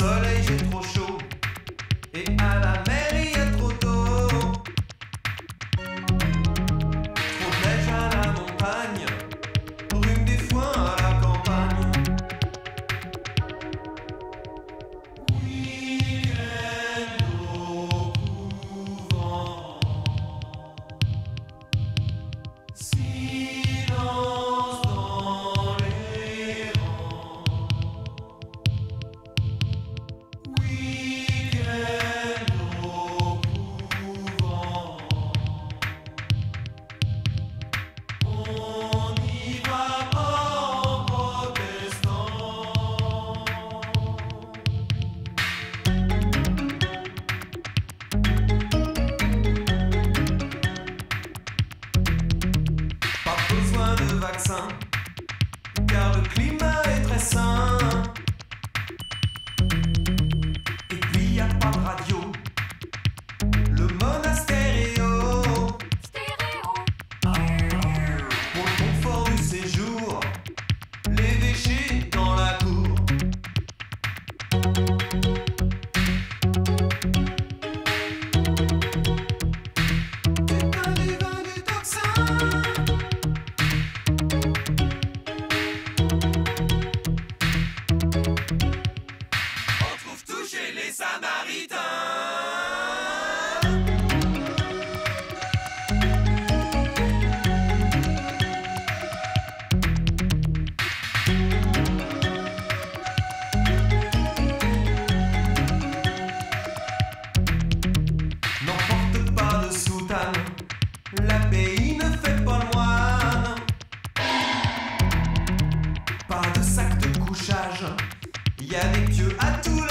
soleil, j'ai trop. some. N'emporte pas de soutane, l'abîme ne fait pas loin. Pas de sac de couchage, y a des pieux à tout.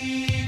Thank you.